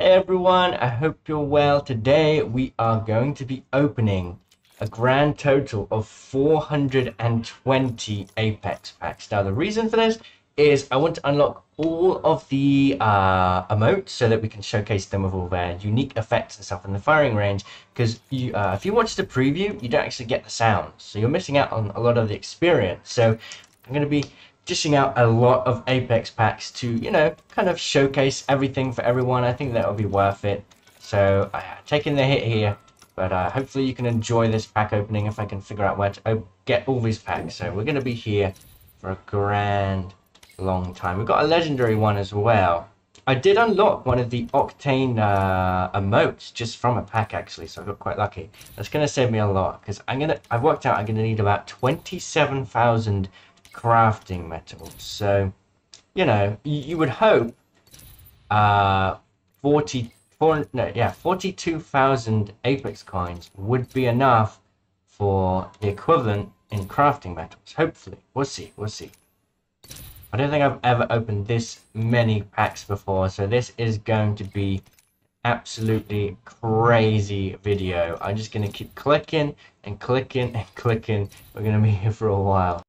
Everyone, I hope you're well. Today we are going to be opening a grand total of 420 Apex packs. Now the reason for this is I want to unlock all of the uh, emotes so that we can showcase them with all their unique effects and stuff in the firing range. Because you, uh, if you watch the preview, you don't actually get the sounds, so you're missing out on a lot of the experience. So I'm going to be dishing out a lot of Apex packs to, you know, kind of showcase everything for everyone. I think that will be worth it. So, uh, taking the hit here, but uh, hopefully you can enjoy this pack opening if I can figure out where to get all these packs. So we're going to be here for a grand long time. We've got a legendary one as well. I did unlock one of the Octane uh, emotes just from a pack actually, so I got quite lucky. That's going to save me a lot because I'm going to, I've worked out I'm going to need about 27,000 crafting metals. So, you know, you, would hope uh, 40, four, no, yeah, 42,000 Apex coins would be enough for the equivalent in crafting metals. Hopefully. We'll see. We'll see. I don't think I've ever opened this many packs before, so this is going to be absolutely crazy video. I'm just going to keep clicking and clicking and clicking. We're going to be here for a while.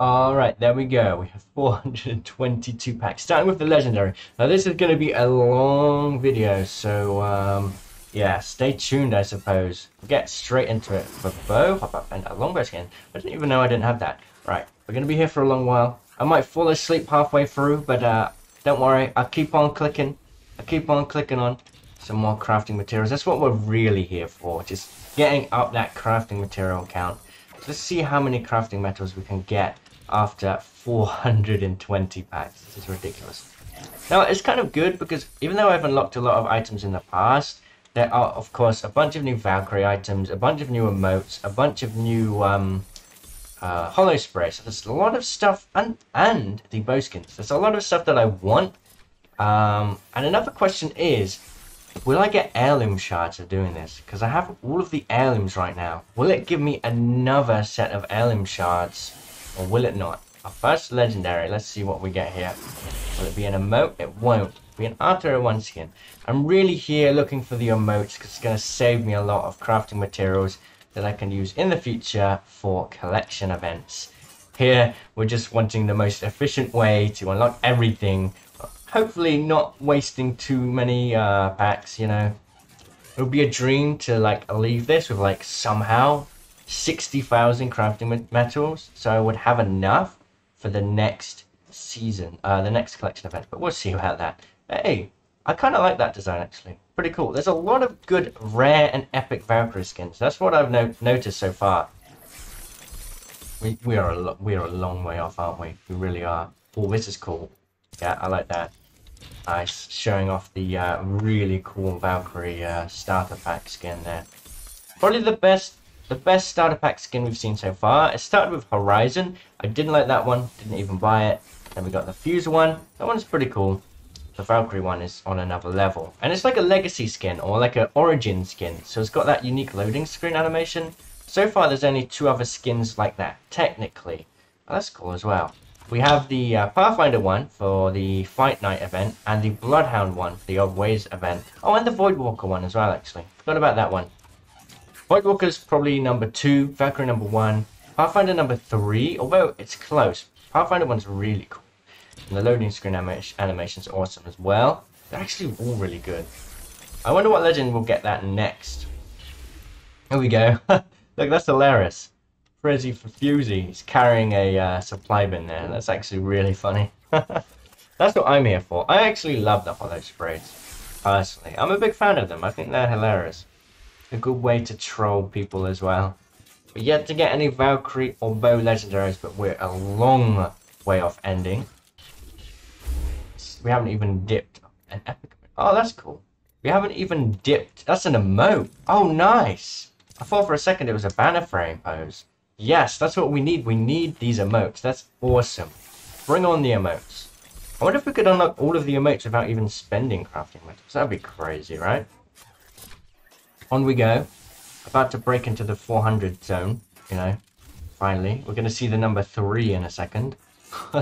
Alright, there we go. We have 422 packs, starting with the Legendary. Now this is going to be a long video, so um, yeah, stay tuned I suppose. We'll get straight into it. For bow, hop up, and a longbow skin. I didn't even know I didn't have that. Right, we're going to be here for a long while. I might fall asleep halfway through, but uh, don't worry, I'll keep on clicking. I'll keep on clicking on some more crafting materials. That's what we're really here for, just getting up that crafting material count. Let's see how many crafting metals we can get after 420 packs. This is ridiculous. Now, it's kind of good because even though I've unlocked a lot of items in the past, there are, of course, a bunch of new Valkyrie items, a bunch of new emotes, a bunch of new um, uh, holo spray. So there's a lot of stuff, and, and the bow skins. There's a lot of stuff that I want. Um, and another question is, will I get heirloom shards for doing this? Because I have all of the heirlooms right now. Will it give me another set of heirloom shards or will it not? Our first legendary, let's see what we get here. Will it be an emote? It won't. Be an Arthur 1 skin. I'm really here looking for the emotes because it's going to save me a lot of crafting materials that I can use in the future for collection events. Here, we're just wanting the most efficient way to unlock everything. Hopefully not wasting too many uh, packs, you know. It would be a dream to like leave this with like somehow 60,000 crafting metals, so I would have enough for the next season, uh, the next collection event, but we'll see about that. Hey, I kind of like that design actually. Pretty cool. There's a lot of good rare and epic Valkyrie skins. That's what I've no noticed so far. We, we are a we are a long way off, aren't we? We really are. Oh, this is cool. Yeah, I like that. Nice, showing off the uh, really cool Valkyrie uh, starter pack skin there. Probably the best the best starter pack skin we've seen so far. It started with Horizon. I didn't like that one. Didn't even buy it. Then we got the Fuse one. That one's pretty cool. The Valkyrie one is on another level. And it's like a legacy skin or like an origin skin. So it's got that unique loading screen animation. So far there's only two other skins like that, technically. Oh, that's cool as well. We have the uh, Pathfinder one for the Fight Night event and the Bloodhound one for the Old Ways event. Oh, and the Voidwalker one as well, actually. Forgot about that one. Voidwalker's probably number two, Valkyrie number one, Pathfinder number three, although it's close. Pathfinder one's really cool. And the loading screen animation's awesome as well. They're actually all really good. I wonder what legend will get that next. Here we go. Look, that's hilarious. Frizzy for Fusey. He's carrying a uh, supply bin there. That's actually really funny. that's what I'm here for. I actually love the holo sprays. Personally. I'm a big fan of them. I think they're hilarious a good way to troll people as well. We yet to get any Valkyrie or Bow legendaries, but we're a long way off ending. We haven't even dipped an epic. Oh, that's cool. We haven't even dipped. That's an emote. Oh, nice. I thought for a second it was a banner frame pose. Yes, that's what we need. We need these emotes. That's awesome. Bring on the emotes. I wonder if we could unlock all of the emotes without even spending crafting metals. That'd be crazy, right? On we go. About to break into the 400 zone, you know, finally. We're going to see the number 3 in a second.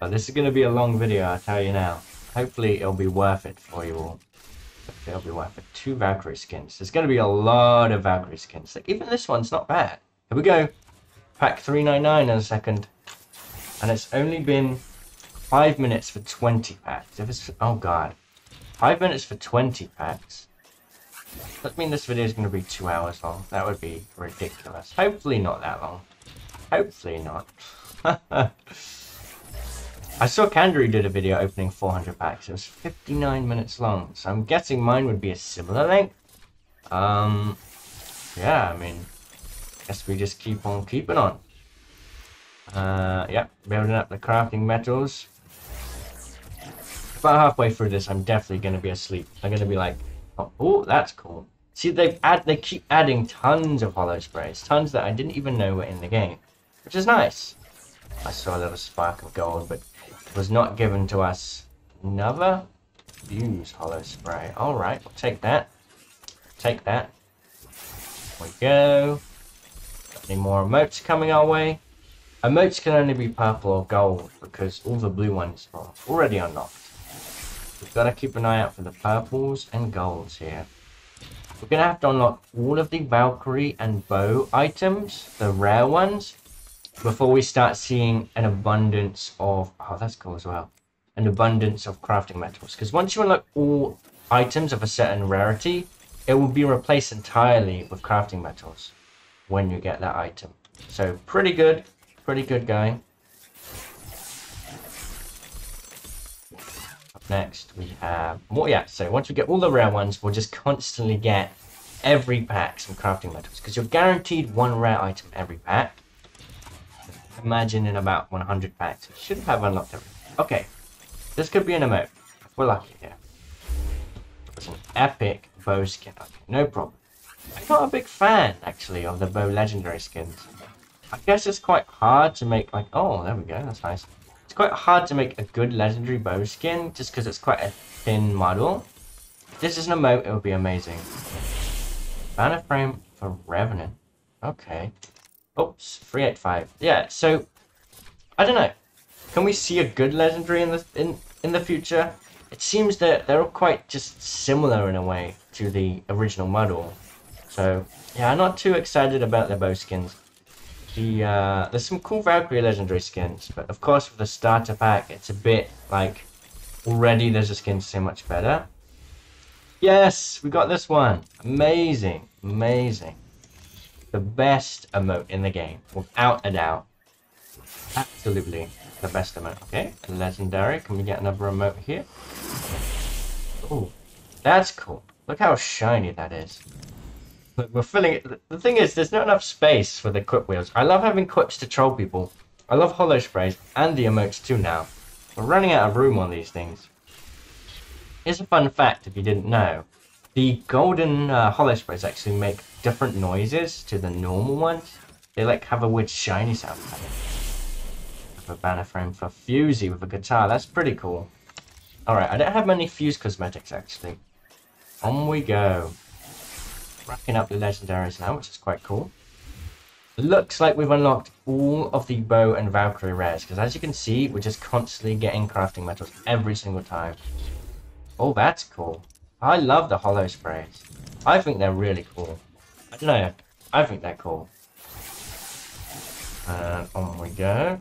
this is going to be a long video, I'll tell you now. Hopefully it'll be worth it for you all. Hopefully It'll be worth it. Two Valkyrie skins. There's going to be a lot of Valkyrie skins. Like, even this one's not bad. Here we go. Pack 399 in a second. And it's only been 5 minutes for 20 packs. If it's... Oh, God. 5 minutes for 20 packs. That mean this video is going to be 2 hours long. That would be ridiculous. Hopefully not that long. Hopefully not. I saw Kandyrew did a video opening 400 packs. It was 59 minutes long, so I'm guessing mine would be a similar length. Um, yeah, I mean, I guess we just keep on keeping on. Uh, yep, building up the crafting metals. About halfway through this, I'm definitely going to be asleep. I'm going to be like, oh, oh, that's cool. See, they add, they keep adding tons of holo sprays, tons that I didn't even know were in the game, which is nice. I saw a little spark of gold, but it was not given to us. Another fuse holo spray. Alright, we'll take that. Take that. There we go. Any more emotes coming our way? Emotes can only be purple or gold because all the blue ones are already unlocked. We've got to keep an eye out for the purples and golds here. We're going to have to unlock all of the Valkyrie and bow items, the rare ones, before we start seeing an abundance of oh that's cool as well an abundance of crafting metals. Because once you unlock all items of a certain rarity it will be replaced entirely with crafting metals when you get that item. So pretty good pretty good going next we have more yeah so once we get all the rare ones we'll just constantly get every pack some crafting metals because you're guaranteed one rare item every pack imagine in about 100 packs. We should have unlocked everything. Okay, this could be an emote. We're lucky here. It's an epic bow skin. Okay, no problem. I'm not a big fan, actually, of the bow legendary skins. I guess it's quite hard to make, like, oh, there we go, that's nice. It's quite hard to make a good legendary bow skin, just because it's quite a thin model. If this is an emote, it would be amazing. Banner frame for Revenant. Okay. Oops, 385. Yeah, so I don't know. Can we see a good legendary in the in in the future? It seems that they're all quite just similar in a way to the original model. So yeah, I'm not too excited about the bow skins. The uh, there's some cool Valkyrie legendary skins, but of course with the starter pack, it's a bit like already there's a skin so much better. Yes, we got this one. Amazing, amazing the best emote in the game, without a doubt. Absolutely the best emote. Okay, legendary. Can we get another emote here? Oh, that's cool. Look how shiny that is. We're filling it. The thing is, there's not enough space for the equip wheels. I love having quips to troll people. I love holo sprays and the emotes too now. We're running out of room on these things. Here's a fun fact if you didn't know. The golden uh, holo sprays actually make different noises to the normal ones. They like have a weird shiny sound. a banner frame for Fusey with a guitar. That's pretty cool. Alright, I don't have many Fuse cosmetics actually. On we go. Racking up the legendaries now, which is quite cool. Looks like we've unlocked all of the bow and Valkyrie rares, because as you can see, we're just constantly getting crafting metals every single time. Oh, that's cool. I love the holo sprays. I think they're really cool. I don't know. I think they're cool. And on we go.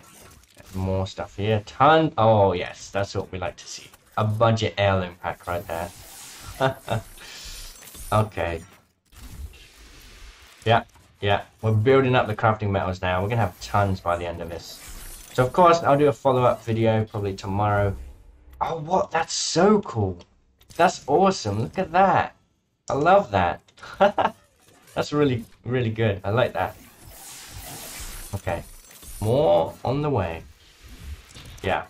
More stuff here. Ton. Oh, yes. That's what we like to see. A budget heirloom pack right there. okay. Yeah. Yeah. We're building up the crafting metals now. We're going to have tons by the end of this. So, of course, I'll do a follow-up video probably tomorrow. Oh, what? That's so cool. That's awesome. Look at that. I love that. That's really, really good. I like that. Okay. More on the way. Yeah.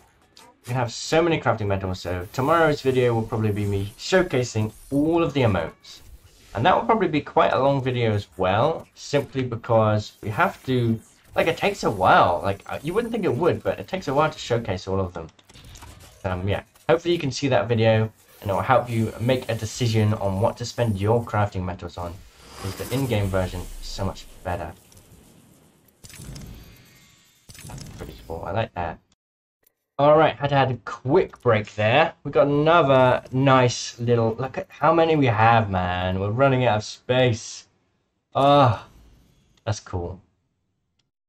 We have so many crafting metals, so tomorrow's video will probably be me showcasing all of the emotes. And that will probably be quite a long video as well, simply because we have to... Like, it takes a while. Like, uh, you wouldn't think it would, but it takes a while to showcase all of them. Um, yeah. Hopefully you can see that video and it will help you make a decision on what to spend your crafting metals on because the in-game version is so much better. That's pretty cool, I like that. Alright, had to have a quick break there. We got another nice little... Look at how many we have, man. We're running out of space. Ah, oh, that's cool.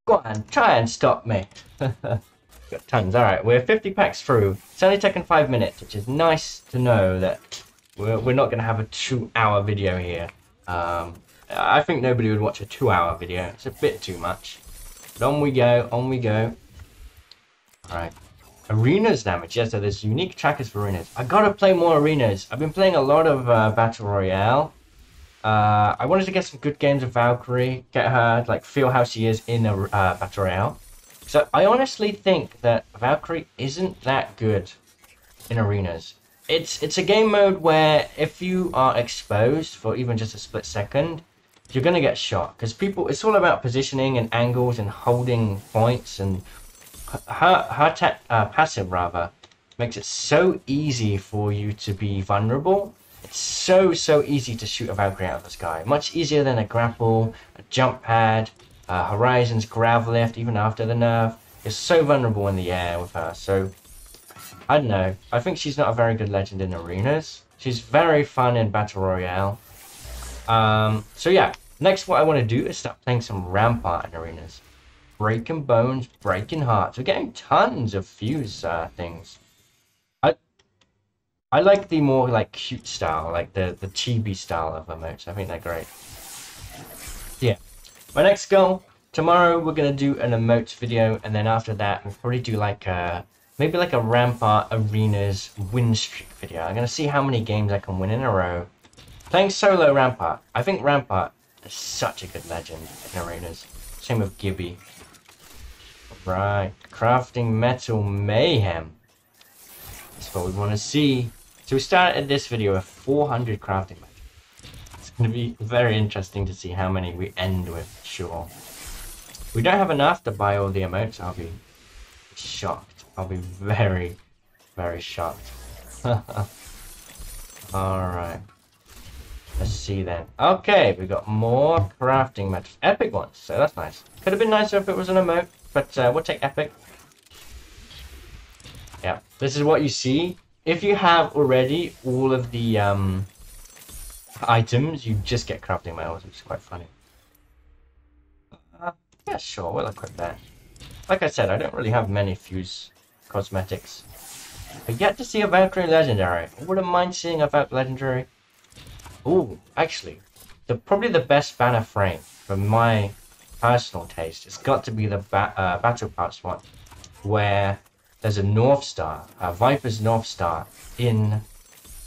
Go on, try and stop me. got tons. Alright, we're 50 packs through. It's only taken 5 minutes, which is nice to know that we're, we're not going to have a 2-hour video here. Um, I think nobody would watch a 2-hour video. It's a bit too much. But on we go, on we go. Alright. Arenas damage. Yeah, so there's unique trackers for arenas. I gotta play more arenas. I've been playing a lot of uh, Battle Royale. Uh, I wanted to get some good games of Valkyrie, get her, like, feel how she is in a uh, Battle Royale. So I honestly think that Valkyrie isn't that good in arenas. It's it's a game mode where if you are exposed for even just a split second, you're gonna get shot because people. It's all about positioning and angles and holding points and her her uh, passive rather makes it so easy for you to be vulnerable. It's so so easy to shoot a Valkyrie out of the sky. Much easier than a grapple, a jump pad, uh, Horizon's grav lift. Even after the nerf, it's so vulnerable in the air with her. So I don't know. I think she's not a very good legend in arenas. She's very fun in battle royale. Um, so yeah, next what I want to do is start playing some Rampart in arenas breaking bones, breaking hearts. We're getting tons of fuse uh, things. I I like the more like cute style, like the the chibi style of emotes. I think they're great. Yeah. My next goal tomorrow we're gonna do an emotes video, and then after that we'll probably do like a maybe like a Rampart Arenas win streak video. I'm gonna see how many games I can win in a row. Playing solo Rampart. I think Rampart is such a good legend in arenas. Same with Gibby. Right, crafting metal mayhem. That's what we want to see. So we started this video with 400 crafting metal. It's going to be very interesting to see how many we end with, sure. We don't have enough to buy all the emotes, I'll be shocked. I'll be very, very shocked. Alright. Let's see then. Okay, we got more crafting metals. Epic ones, so that's nice. Could have been nicer if it was an emote. But uh, we'll take Epic. Yeah, this is what you see. If you have already all of the um, items, you just get crafting metals, which is quite funny. Uh, yeah, sure, we'll equip that. Like I said, I don't really have many fuse cosmetics. I get to see a Valkyrie Legendary. I wouldn't mind seeing a Valkyrie Legendary. Oh, actually, the probably the best banner frame for my personal taste, it's got to be the ba uh, Battle Pass one, where there's a North Star, a Viper's North Star in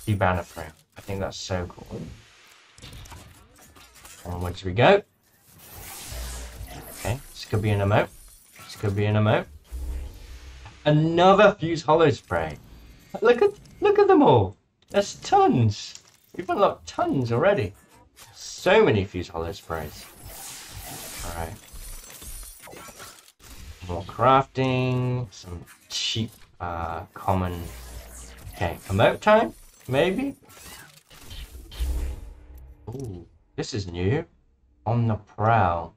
the banner frame. I think that's so cool. Onwards we go. Okay, this could be an emote. This could be an emote. Another Fuse Holo Spray. Look at look at them all. There's tons. We've unlocked tons already. So many Fuse Holo Sprays. Alright. More crafting, some cheap, uh, common... Okay, emote time? Maybe? Ooh, this is new. On the prowl.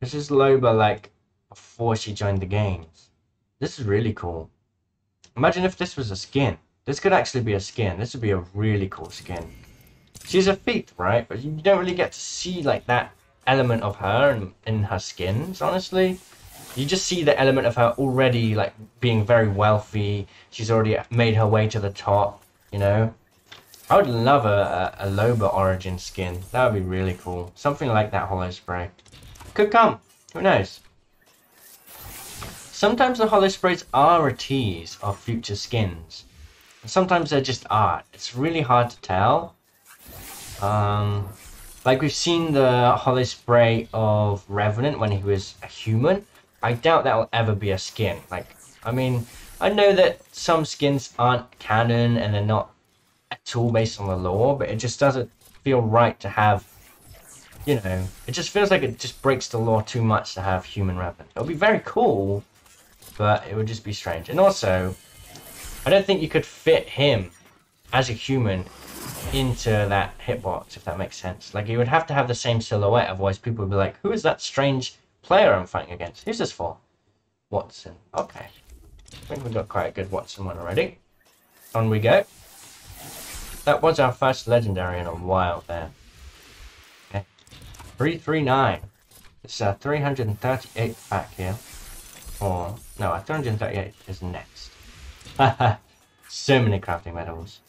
This is Loba, like, before she joined the games. This is really cool. Imagine if this was a skin. This could actually be a skin. This would be a really cool skin. She's a thief, right? But you don't really get to see, like, that element of her in, in her skins, honestly. You just see the element of her already, like, being very wealthy. She's already made her way to the top, you know? I would love a, a, a Loba origin skin. That would be really cool. Something like that Holo spray. Could come. Who knows? Sometimes the Holo sprays are a tease of future skins. Sometimes they're just art. It's really hard to tell. Um, like we've seen the Holo spray of Revenant when he was a human. I doubt that will ever be a skin. Like, I mean, I know that some skins aren't canon and they're not at all based on the lore, but it just doesn't feel right to have, you know, it just feels like it just breaks the lore too much to have human Revenant. It would be very cool, but it would just be strange. And also, I don't think you could fit him as a human into that hitbox, if that makes sense. Like, you would have to have the same silhouette, otherwise people would be like, who is that strange player I'm fighting against? Who's this for? Wattson. Okay. I think we've got quite a good Wattson one already. On we go. That was our first legendary in a while there. Okay. 339. This is our 338 pack here. Or, no, our 338 is next. so many crafting medals.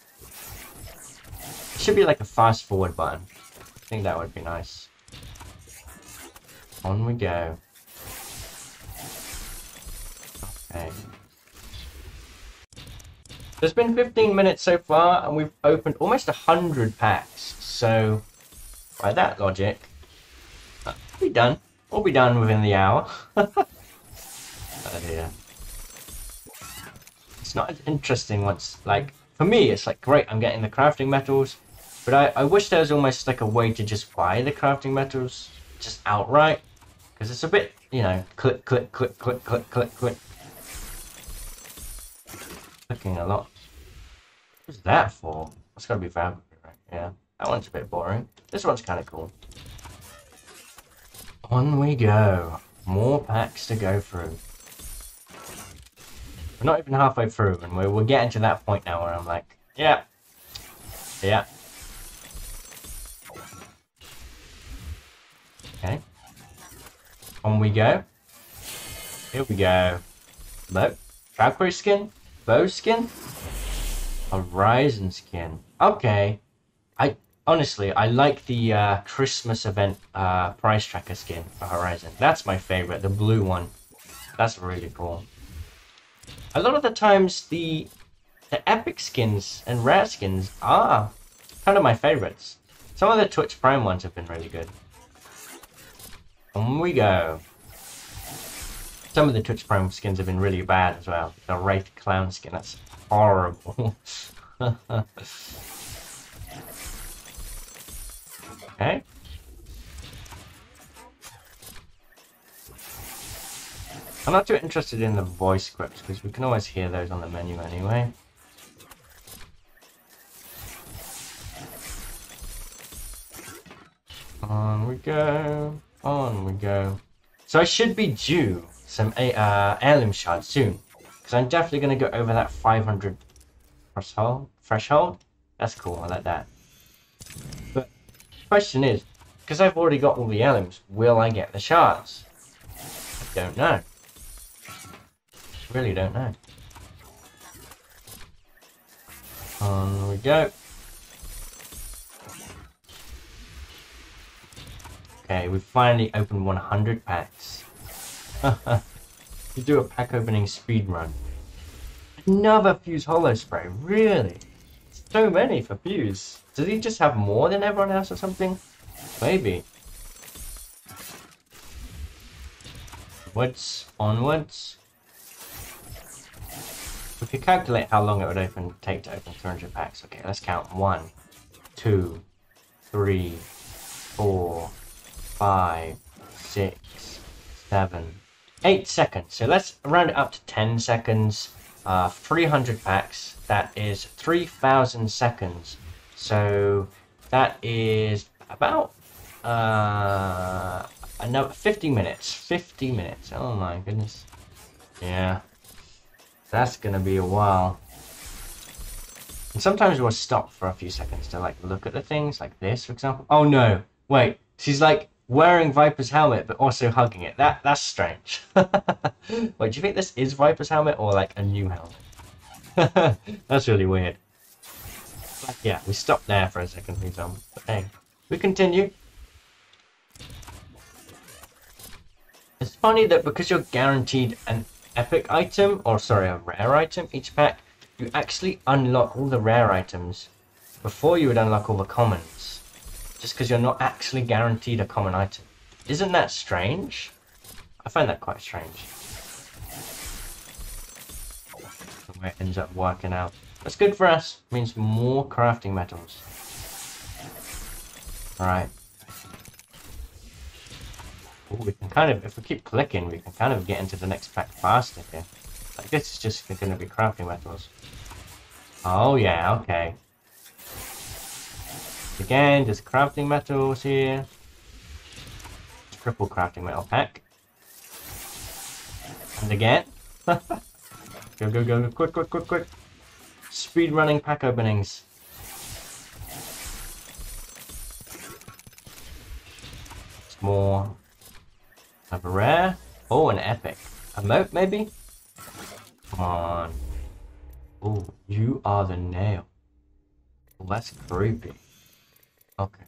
Should be like a fast forward button. I think that would be nice. On we go. Okay. There's been 15 minutes so far, and we've opened almost 100 packs. So, by that logic, we'll be done. We'll be done within the hour. oh dear. It's not as interesting once, like, for me, it's like, great, I'm getting the crafting metals, but I, I wish there was almost like a way to just buy the crafting metals just outright, because it's a bit, you know, click, click, click, click, click, click, click. Clicking a lot. What's that for? That's gotta be for right? Yeah. That one's a bit boring. This one's kind of cool. On we go. More packs to go through. We're not even halfway through, and we're, we're getting to that point now where I'm like, yeah, yeah. On we go. Here we go. Nope. Valkyrie skin? Bow skin? Horizon skin. Okay. I honestly I like the uh, Christmas event uh, price tracker skin for Horizon. That's my favorite, the blue one. That's really cool. A lot of the times the the epic skins and rare skins are kind of my favorites. Some of the Twitch Prime ones have been really good. On we go. Some of the Twitch Prime skins have been really bad as well. The Wraith Clown skin, that's horrible. okay. I'm not too interested in the voice scripts because we can always hear those on the menu anyway. On we go, on we go. So I should be due some uh, heirloom shards soon. Because I'm definitely going to go over that 500 threshold. threshold. That's cool, I like that. But the question is, because I've already got all the heirlooms, will I get the shards? I don't know. Really don't know. On we go. Okay, we finally opened 100 packs. you do a pack opening speed run. Another Fuse Holo Spray, really? So many for Fuse. Does he just have more than everyone else or something? Maybe. Onwards, onwards. If you calculate how long it would open take to open 300 packs, okay, let's count. One, two, three, five, six, seven, eight seconds. So let's round it up to 10 seconds. Uh, 300 packs, that is 3,000 seconds. So that is about uh, another 50 minutes. 50 minutes. Oh my goodness. Yeah. That's gonna be a while. And sometimes we'll stop for a few seconds to like look at the things, like this, for example. Oh no, wait, she's like wearing Viper's helmet but also hugging it. That that's strange. wait, do you think this is Viper's helmet or like a new helmet? that's really weird. But yeah, we stopped there for a second, for example. But hey, we continue. It's funny that because you're guaranteed an epic item, or sorry, a rare item each pack, you actually unlock all the rare items before you would unlock all the commons. Just because you're not actually guaranteed a common item. Isn't that strange? I find that quite strange. The way it ends up working out. That's good for us. means more crafting metals. Alright. We can kind of, if we keep clicking, we can kind of get into the next pack faster here. Like this is just going to be crafting metals. Oh yeah, okay. Again, just crafting metals here. Triple crafting metal pack. And again. Go, go, go, quick, quick, quick, quick. Speed running pack openings. More of a rare. Oh, an epic. A moat, maybe? Come on. Oh, you are the nail. Well, that's creepy. Okay.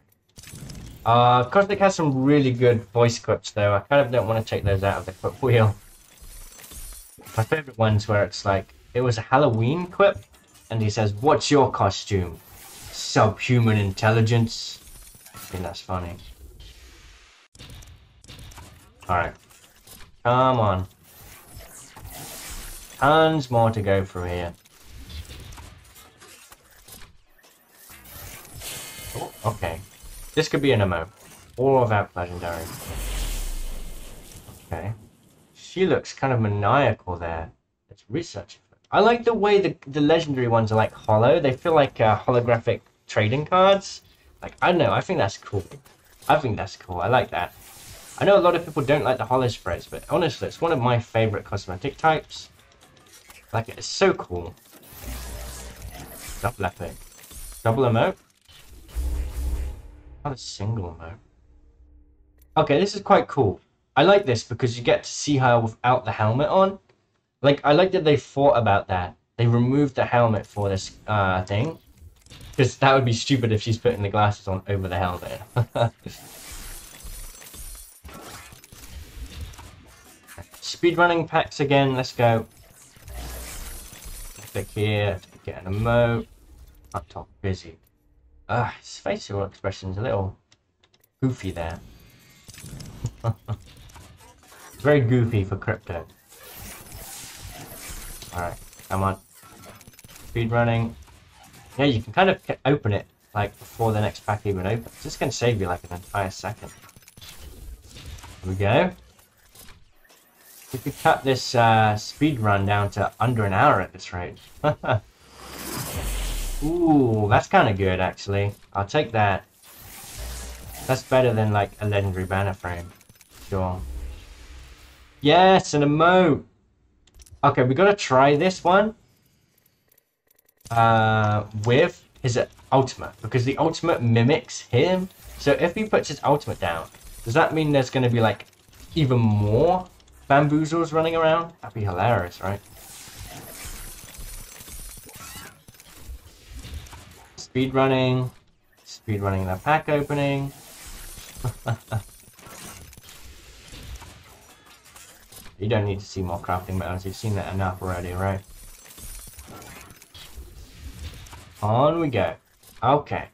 Uh, Caustic has some really good voice clips though. I kind of don't want to take those out of the clip wheel. My favorite ones where it's like, it was a Halloween clip, and he says, What's your costume? Subhuman intelligence? I think that's funny. Alright. Come on. Tons more to go through here. Okay. This could be an MO. All of our legendary. Okay. She looks kind of maniacal there. Let's research. I like the way the, the legendary ones are like hollow. They feel like uh, holographic trading cards. Like, I don't know. I think that's cool. I think that's cool. I like that. I know a lot of people don't like the hollow spreads, but honestly, it's one of my favorite cosmetic types. Like, it's so cool. Double epic. Double emote? Not a single emote. Okay, this is quite cool. I like this because you get to see her without the helmet on. Like, I like that they thought about that. They removed the helmet for this uh, thing. Because that would be stupid if she's putting the glasses on over the helmet. Speedrunning packs again, let's go. Click here get an emote. Up top, busy. Ah, his facial expression's a little goofy there. Very goofy for crypto. Alright, come on. Speed running. Yeah, you can kind of open it like before the next pack even opens. This can save you like an entire second. Here we go. We could cut this uh, speed run down to under an hour at this rate. Ooh, that's kind of good actually. I'll take that. That's better than like a legendary banner frame. Sure. Yes, an emote. Okay, we gotta try this one. Uh, with his ultimate because the ultimate mimics him. So if he puts his ultimate down, does that mean there's gonna be like even more bamboozles running around? That'd be hilarious, right? Speed running. Speed running the pack opening. you don't need to see more crafting metals. You've seen that enough already, right? On we go. Okay.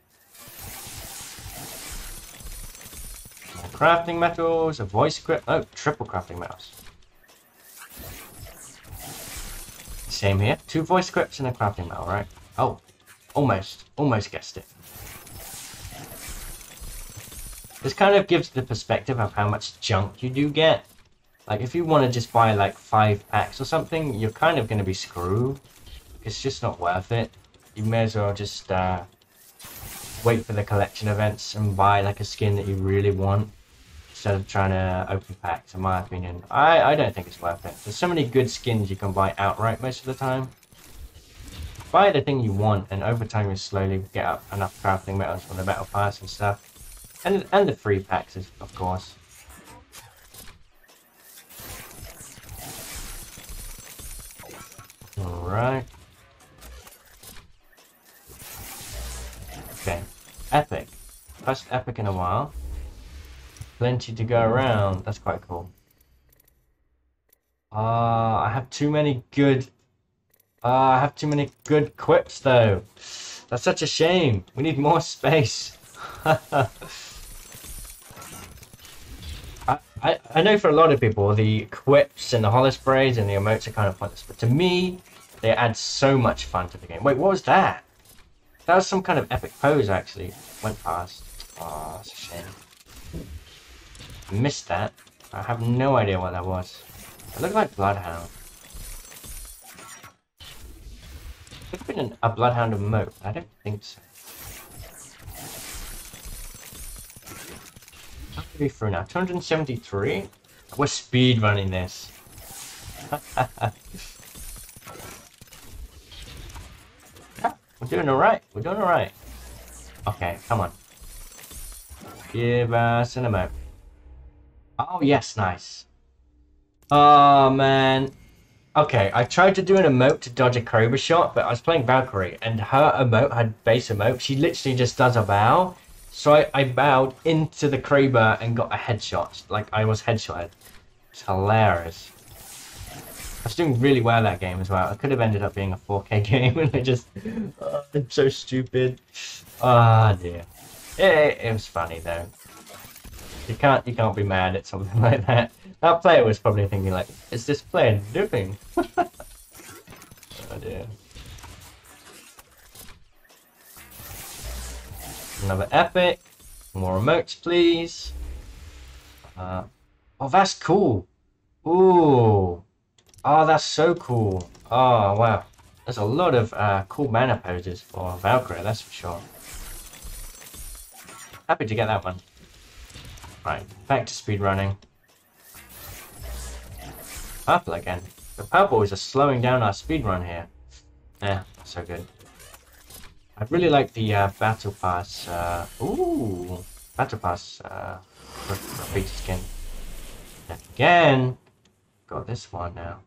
More crafting metals, a voice script. Oh, triple crafting metals. Same here. Two voice scripts and a crafting metal, right? Oh, almost. Almost guessed it. This kind of gives the perspective of how much junk you do get. Like, if you want to just buy, like, five packs or something, you're kind of going to be screwed. It's just not worth it you may as well just uh, wait for the collection events and buy like a skin that you really want instead of trying to open packs in my opinion I, I don't think it's worth it there's so many good skins you can buy outright most of the time buy the thing you want and over time you slowly get up enough crafting metals from the metal pass and stuff and and the free packs of course all right Okay. Epic. First epic in a while. Plenty to go around. That's quite cool. Ah, uh, I have too many good... Ah, uh, I have too many good quips, though. That's such a shame. We need more space. I, I, I know for a lot of people, the quips and the holo sprays and the emotes are kind of pointless, but to me, they add so much fun to the game. Wait, what was that? That was some kind of epic pose, actually. Went past. Oh, that's a shame. I Missed that. I have no idea what that was. It looked like Bloodhound. There's been an, a Bloodhound of moat. I don't think so. How through now? 273? We're speed running this. yeah, we're doing alright. We're doing alright. Okay, come on. Give uh, us an emote. Oh, yes, nice. Oh, man. Okay, I tried to do an emote to dodge a Kraber shot, but I was playing Valkyrie, and her emote had base emote. She literally just does a bow. So I, I bowed into the Kraber and got a headshot. Like, I was headshotted. It's hilarious. I was doing really well that game as well. It could have ended up being a 4K game, and I just... Oh, I'm so stupid. Ah, oh, dear. It, it was funny, though. You can't, you can't be mad at something like that. That player was probably thinking like, is this player doing? oh dear. Another epic. More remotes, please. Uh, oh, that's cool. Ooh. Oh, that's so cool. Oh, wow. There's a lot of uh, cool mana poses for Valkyrie, that's for sure. Happy to get that one. Right, back to speedrunning. Purple again. The purple is just slowing down our speedrun here. Yeah, so good. I really like the uh, Battle Pass. Uh, ooh, Battle Pass uh, repeater skin. And again, got this one now.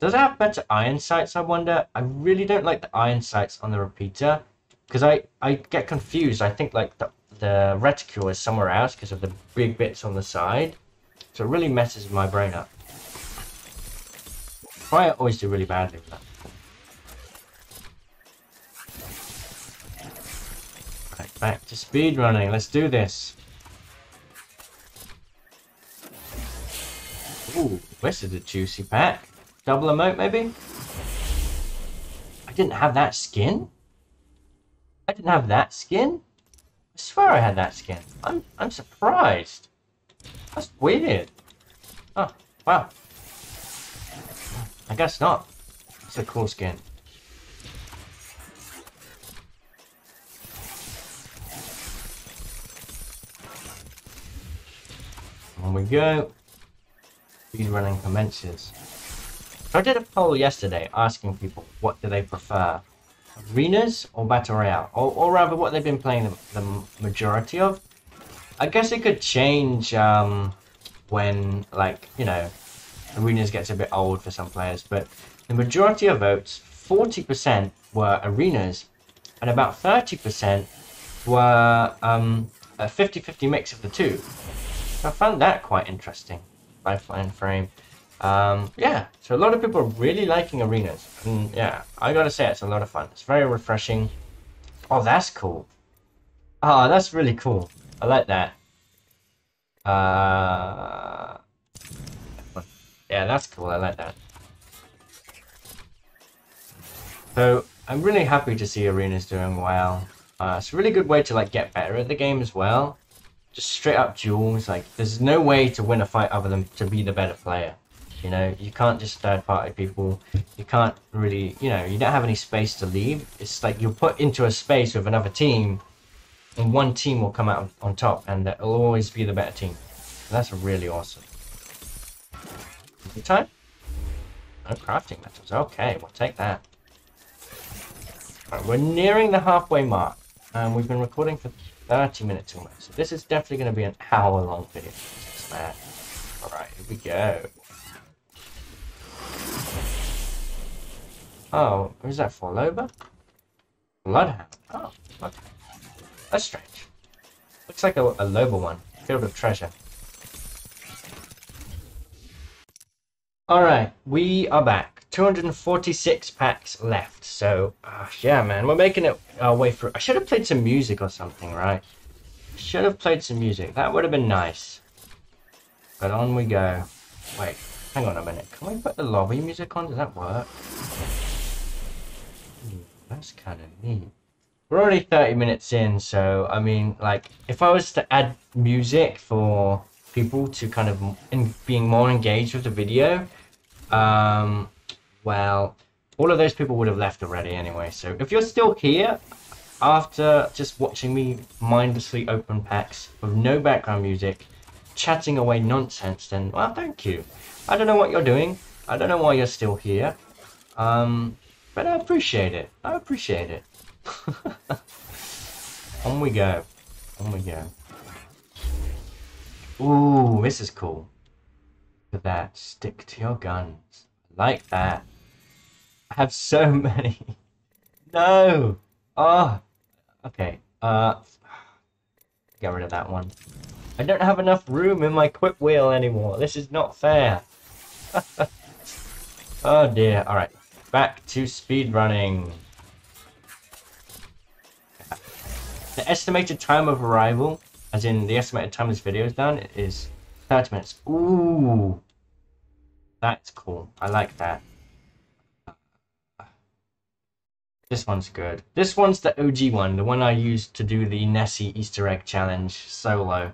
Does it have better iron sights, I wonder? I really don't like the iron sights on the repeater. Because I, I get confused. I think like the, the reticule is somewhere else because of the big bits on the side. So it really messes my brain up. I always do really badly with that. Right, back to speed running. Let's do this. Ooh, this is a juicy pack. Double emote, maybe? I didn't have that skin? I didn't have that skin? I swear I had that skin. I'm, I'm surprised. That's weird. Oh, wow. I guess not. It's a cool skin. On we go. Speed running commences. I did a poll yesterday asking people what do they prefer, arenas or battle royale, or, or rather what they've been playing the, the majority of. I guess it could change um, when, like, you know, arenas gets a bit old for some players, but the majority of votes, 40% were arenas, and about 30% were um, a 50-50 mix of the two. So I found that quite interesting. Lifeline frame. Um, yeah, so a lot of people are really liking arenas. And yeah, I gotta say it's a lot of fun. It's very refreshing. Oh, that's cool. Oh, that's really cool. I like that. Uh, yeah, that's cool. I like that. So I'm really happy to see Arena's doing well. Uh, it's a really good way to like get better at the game as well. Just straight up duels. Like there's no way to win a fight other than to be the better player. You know, you can't just third party people. You can't really, you know, you don't have any space to leave. It's like you're put into a space with another team, and one team will come out on top, and it'll always be the better team. that's really awesome time? No crafting metals. Okay, we'll take that. Right, we're nearing the halfway mark. And we've been recording for 30 minutes almost. So this is definitely going to be an hour long video. Alright, here we go. Oh, who's that for? Loba? Bloodhound. Oh, okay. That's strange. Looks like a, a Loba one, filled with treasure. Alright, we are back. 246 packs left. So, uh, yeah, man, we're making it our way through. I should have played some music or something, right? Should have played some music. That would have been nice. But on we go. Wait, hang on a minute. Can we put the lobby music on? Does that work? Ooh, that's kind of neat. We're already 30 minutes in, so, I mean, like, if I was to add music for people to kind of in, being more engaged with the video, um, well, all of those people would have left already anyway. So if you're still here after just watching me mindlessly open packs with no background music, chatting away nonsense, then, well, thank you. I don't know what you're doing. I don't know why you're still here. Um, but I appreciate it. I appreciate it. On we go. On we go. Ooh, this is cool. At that. Stick to your guns. Like that. I have so many. no! Oh! Okay. Uh, get rid of that one. I don't have enough room in my equip wheel anymore. This is not fair. oh dear. Alright. Back to speed running. The estimated time of arrival, as in the estimated time this video is done, is 30 minutes. Ooh. That's cool. I like that. This one's good. This one's the OG one, the one I used to do the Nessie Easter egg challenge solo.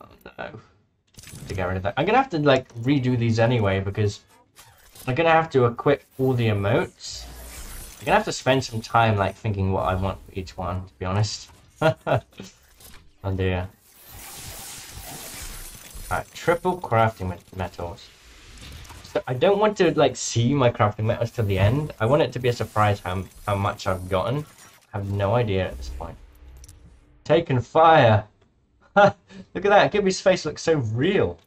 Oh no. To get rid of that. I'm gonna have to like redo these anyway because I'm gonna have to equip all the emotes. I'm gonna have to spend some time like thinking what I want for each one, to be honest. oh dear. Alright, triple crafting metals. I don't want to like see my crafting metals till the end. I want it to be a surprise how, how much I've gotten. I have no idea at this point. Taken fire. Look at that. Gibby's face looks so real.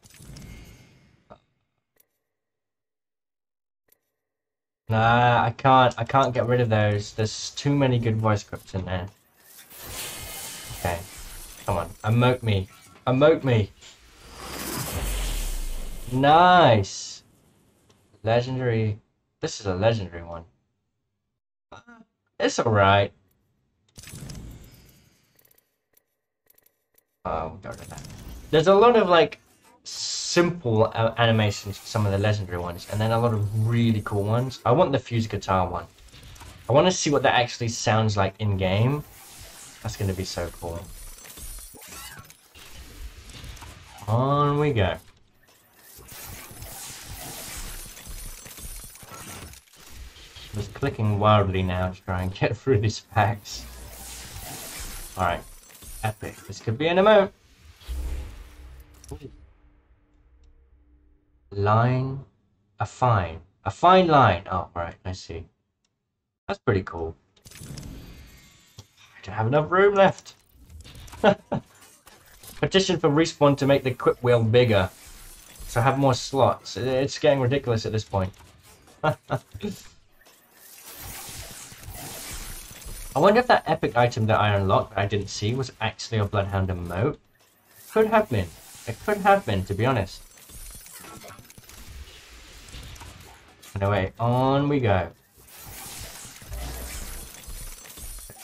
Nah, I can't. I can't get rid of those. There's too many good voice scripts in there. Okay. Come on. Emote me. Emote me. Nice. Legendary. This is a legendary one. It's alright. Oh, to that. There's a lot of like simple animations for some of the legendary ones, and then a lot of really cool ones. I want the fuse guitar one. I want to see what that actually sounds like in game. That's going to be so cool. On we go. Just clicking wildly now to try and get through these packs. Alright. Epic. This could be an emote. Line. A fine. A fine line. Oh, right. I see. That's pretty cool. I don't have enough room left. Petition for respawn to make the equip wheel bigger. So have more slots. It's getting ridiculous at this point. I wonder if that epic item that I unlocked that I didn't see was actually a Bloodhound emote. Could have been. It could have been, to be honest. Anyway, on we go.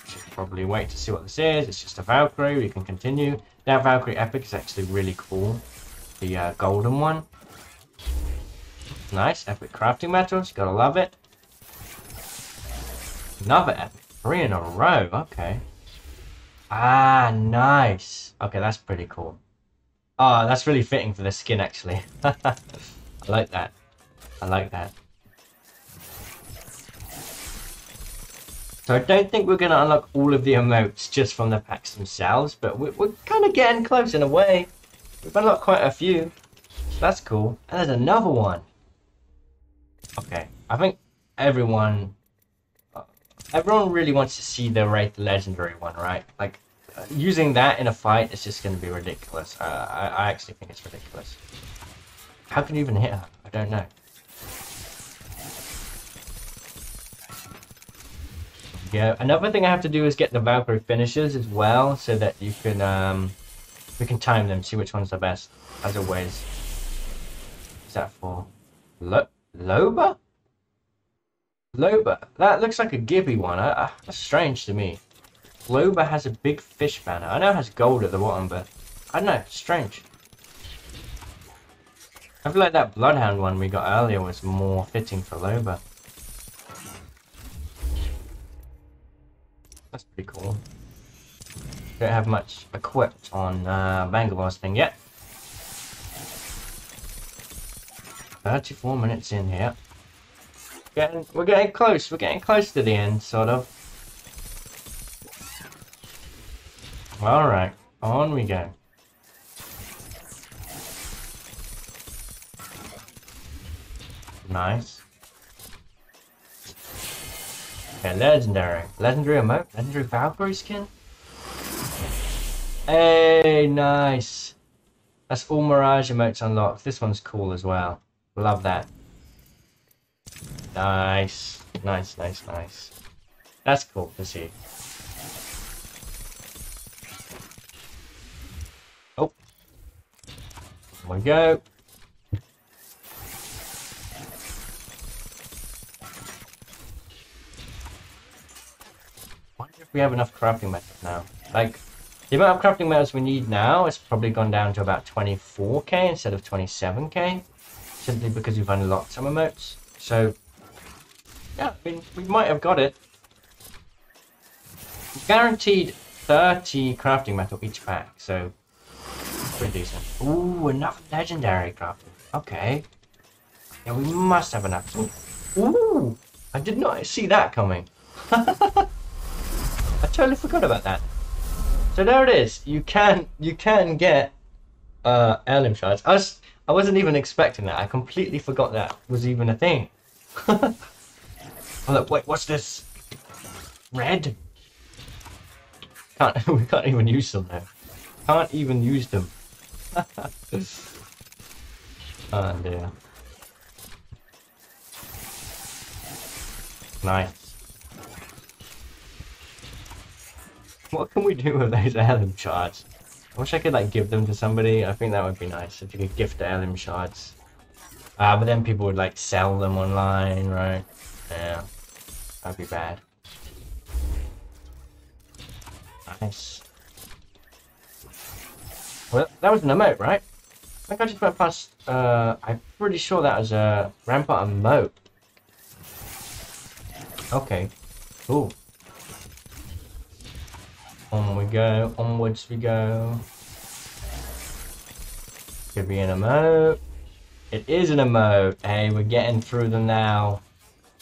Should probably wait to see what this is. It's just a Valkyrie. We can continue. That Valkyrie epic is actually really cool. The uh, golden one. Nice. Epic crafting metals. Gotta love it. Another epic. Three in a row, okay. Ah, nice. Okay, that's pretty cool. Oh, that's really fitting for the skin, actually. I like that. I like that. So I don't think we're going to unlock all of the emotes just from the packs themselves, but we're, we're kind of getting close in a way. We've unlocked quite a few. So that's cool. And there's another one. Okay, I think everyone everyone really wants to see the right legendary one, right? Like, using that in a fight is just going to be ridiculous. Uh, I, I actually think it's ridiculous. How can you even hit her? I don't know. Yeah, another thing I have to do is get the Valkyrie finishes as well, so that you can, um, we can time them, see which one's the best, as always. Is that for Lo Loba? Loba. That looks like a Gibby one. Uh, that's strange to me. Loba has a big fish banner. I know it has gold at the bottom, but I don't know. Strange. I feel like that Bloodhound one we got earlier was more fitting for Loba. That's pretty cool. Don't have much equipped on uh, thing yet. 34 minutes in here. Getting, we're getting close. We're getting close to the end, sort of. Alright, on we go. Nice. Okay, legendary. Legendary emote? Legendary Valkyrie skin? Hey, nice. That's all Mirage emotes unlocked. This one's cool as well. Love that. Nice. Nice, nice, nice. That's cool to see. Oh. Here we go. wonder if we have enough crafting metals now. Like, the amount of crafting metals we need now has probably gone down to about 24k instead of 27k. Simply because we've unlocked some emotes. So, yeah, I mean, we might have got it. Guaranteed 30 crafting metal each pack, so pretty decent. Ooh, enough legendary crafting. Okay. Yeah, we must have enough. Ooh, I did not see that coming. I totally forgot about that. So there it is. You can you can get uh heirloom shards. I was I wasn't even expecting that. I completely forgot that was even a thing. oh look, wait, what's this? Red? Can't we can't even use them now. Can't even use them. oh dear. Nice. What can we do with those heirloom shards? I wish I could like give them to somebody. I think that would be nice if you could gift the heirloom shards. Uh, but then people would like sell them online, right? Yeah, that'd be bad. Nice. Well, that was an emote, right? I think I just went past. Uh, I'm pretty sure that was a rampart emote. Okay, cool. On we go, onwards we go. Could be an emote. It is an emote. Hey, we're getting through them now.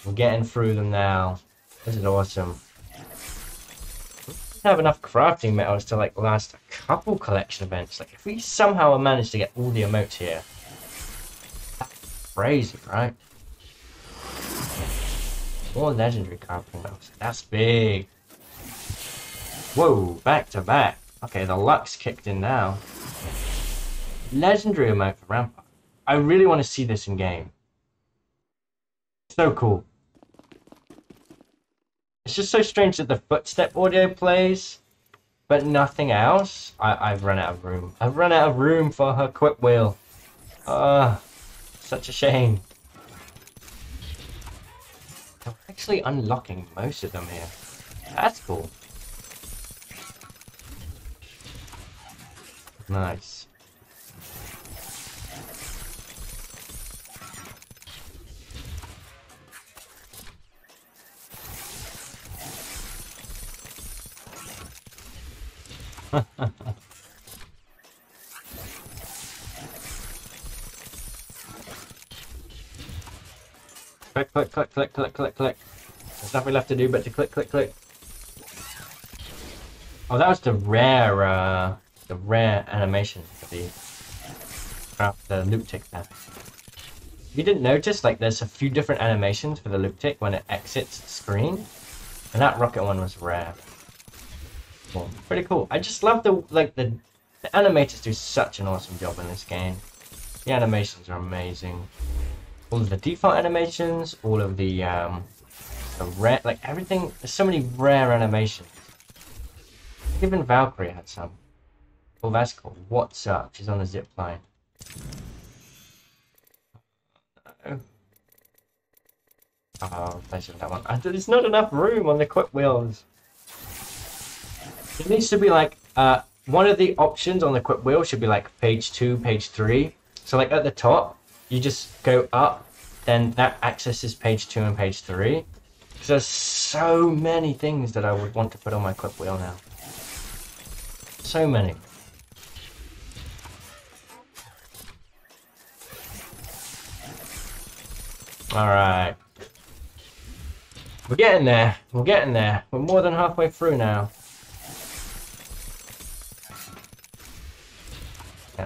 We're getting through them now. This is awesome. We have enough crafting metals to like last a couple collection events. Like if we somehow manage to get all the emotes here. That's crazy, right? More legendary crafting metals. That's big. Whoa, back to back. Okay, the luck's kicked in now. Legendary emote for Rampart. I really want to see this in game. So cool. It's just so strange that the footstep audio plays, but nothing else. I, I've run out of room. I've run out of room for her quick wheel. Ah, such a shame. I'm actually unlocking most of them here. That's cool. Nice. Click, click, click, click, click, click, click. There's nothing left to do but to click, click, click. Oh, that was the rare, uh the rare animation for the craft the loot tick there. You didn't notice like there's a few different animations for the loot tick when it exits the screen, and that rocket one was rare. Pretty cool. I just love the like the the animators do such an awesome job in this game. The animations are amazing. All of the default animations, all of the um, the rare like everything. There's so many rare animations. Even Valkyrie had some. Oh, that's cool. What's up? She's on the zip line. Oh, there's that one. There's not enough room on the quick wheels. It needs to be like, uh, one of the options on the quick wheel should be like page two, page three. So like at the top, you just go up, then that accesses page two and page three. Because there's so many things that I would want to put on my quick wheel now. So many. Alright. We're getting there. We're getting there. We're more than halfway through now.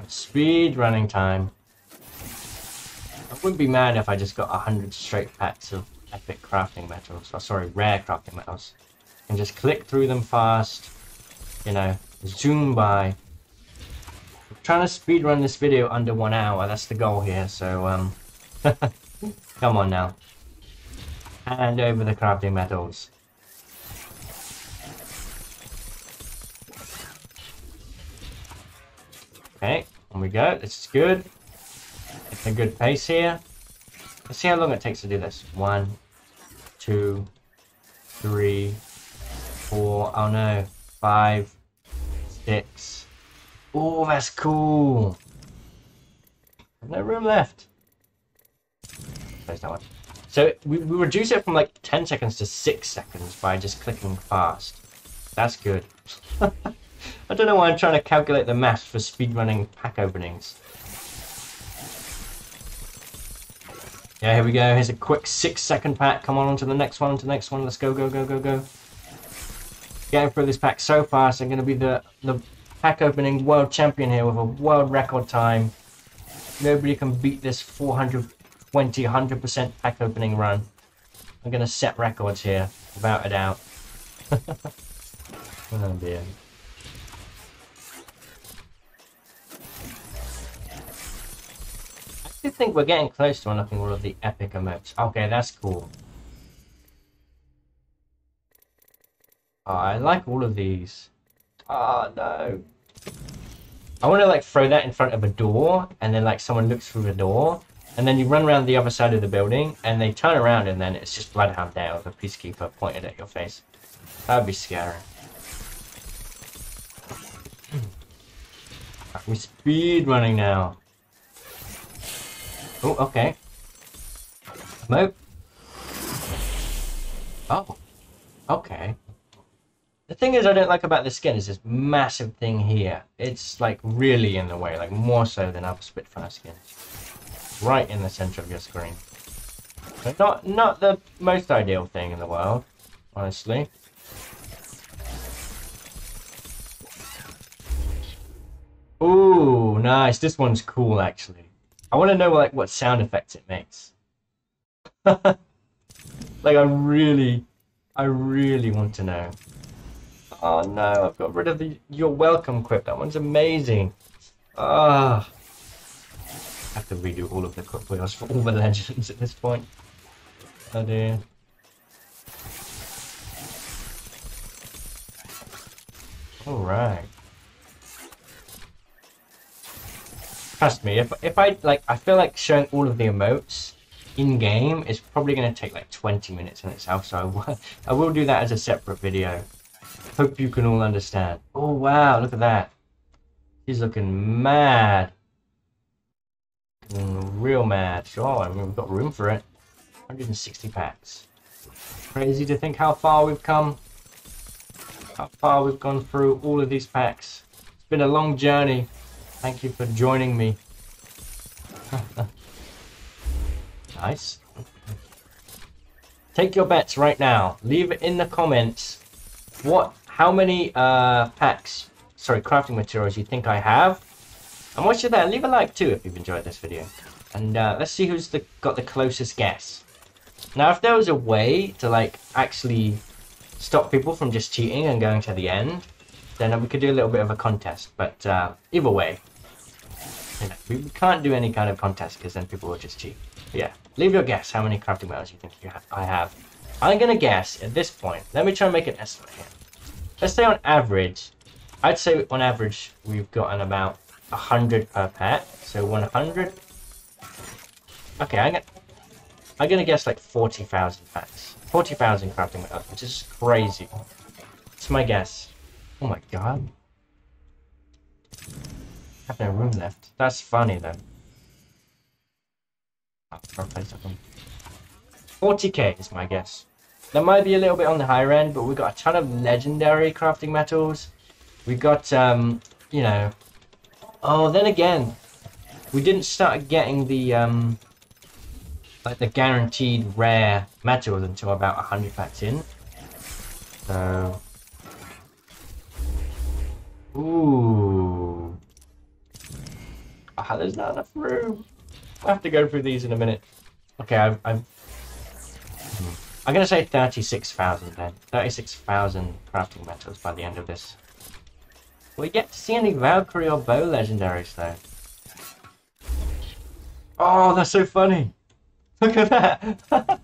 Speed running time. I wouldn't be mad if I just got 100 straight packs of epic crafting metals. Sorry, rare crafting metals. And just click through them fast. You know, zoom by. I'm trying to speed run this video under one hour. That's the goal here. So, um, come on now. Hand over the crafting metals. Okay, on we go. This is good. It's a good pace here. Let's see how long it takes to do this. One, two, three, four, oh no, five, six. Oh, that's cool. No room left. There's that one. So we, we reduce it from like 10 seconds to 6 seconds by just clicking fast. That's good. I don't know why I'm trying to calculate the math for speedrunning pack openings. Yeah, here we go. Here's a quick six second pack. Come on, on to the next one, to the next one. Let's go, go, go, go, go. Getting through this pack so fast. I'm going to be the, the pack opening world champion here with a world record time. Nobody can beat this 420, 100% pack opening run. I'm going to set records here, without a doubt. oh dear. Do think we're getting close to unlocking all of the epic emotes. Okay, that's cool. Oh, I like all of these. Oh, no. I want to, like, throw that in front of a door, and then, like, someone looks through the door, and then you run around the other side of the building, and they turn around, and then it's just Bloodhound there with a Peacekeeper pointed at your face. That would be scary. We're speed running now. Oh, okay. Move. Oh. Okay. The thing is I don't like about the skin is this massive thing here. It's like really in the way, like more so than other Spitfire skins. Right in the center of your screen. Not not the most ideal thing in the world, honestly. Ooh, nice. This one's cool actually. I want to know like what sound effects it makes. like I really, I really want to know. Oh no, I've got rid of the "You're welcome" quip. That one's amazing. Ah, I have to redo all of the quip wheels for all the legends at this point. Oh dear. All right. Trust me, if, if I, like, I feel like showing all of the emotes in-game is probably going to take like 20 minutes in itself, so I will, I will do that as a separate video. Hope you can all understand. Oh, wow, look at that. He's looking mad. Looking real mad. Sure, I mean, we've got room for it. 160 packs. Crazy to think how far we've come. How far we've gone through all of these packs. It's been a long journey. Thank you for joining me. nice. Take your bets right now. Leave it in the comments what, how many uh, packs, sorry, crafting materials you think I have. And once you're there, leave a like too if you've enjoyed this video. And uh, let's see who's the, got the closest guess. Now, if there was a way to like actually stop people from just cheating and going to the end, then we could do a little bit of a contest. But uh, either way, we can't do any kind of contest because then people will just cheat. But yeah, leave your guess how many crafting metals you think you have, I have. I'm gonna guess at this point. Let me try and make an estimate here. Let's say on average, I'd say on average we've gotten about 100 per pet. So 100. Okay, I'm gonna, I'm gonna guess like 40,000 pets. 40,000 crafting metals, which is crazy. It's my guess. Oh my god. Have no room left. That's funny though. 40k is my guess. That might be a little bit on the higher end, but we've got a ton of legendary crafting metals. We got, um, you know... Oh, then again, we didn't start getting the, um, like the guaranteed rare metals until about 100 packs in. So... Ooh. Ah, there's not enough room. I have to go through these in a minute. Okay. I've... Hmm. I'm gonna say 36,000 then. 36,000 crafting metals by the end of this. We get to see any Valkyrie or Bow legendaries though. Oh, that's so funny! Look at that!